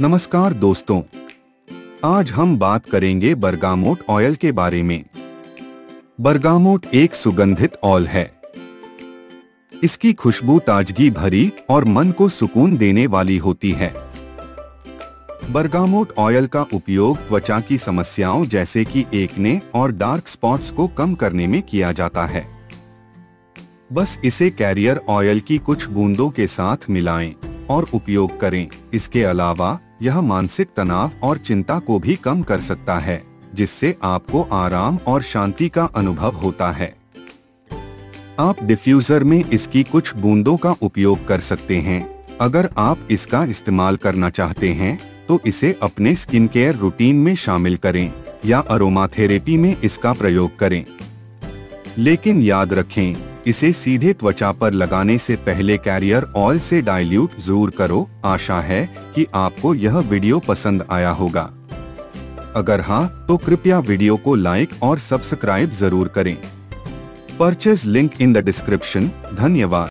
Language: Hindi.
नमस्कार दोस्तों। आज हम बात करेंगे बरगामोट ऑयल के बारे में। बरगामोट एक सुगंधित ऑयल है। इसकी खुशबू ताजगी भरी और मन को सुकून देने वाली होती है। बरगामोट ऑयल का उपयोग त्वचा की समस्याओं जैसे कि एकने और डार्क स्पॉट्स को कम करने में किया जाता है। बस इसे कैरियर ऑयल की कुछ बूंदों के साथ मिलाएँ और उपयोग करें। इसके अलावा यह मानसिक तनाव और चिंता को भी कम कर सकता है, जिससे आपको आराम और शांति का अनुभव होता है। आप डिफ्यूजर में इसकी कुछ बूंदों का उपयोग कर सकते हैं। अगर आप इसका इस्तेमाल करना चाहते हैं तो इसे अपने स्किन केयर रूटीन में शामिल करें, या अरोमाथेरेपी में इसका प्रयोग करें। लेकिन याद रखें इसे सीधे त्वचा पर लगाने से पहले कैरियर ऑयल से डाइल्यूट ज़रूर करो। आशा है कि आपको यह वीडियो पसंद आया होगा। अगर हाँ तो कृपया वीडियो को लाइक और सब्सक्राइब ज़रूर करें। Purchase link in the description धन्यवाद।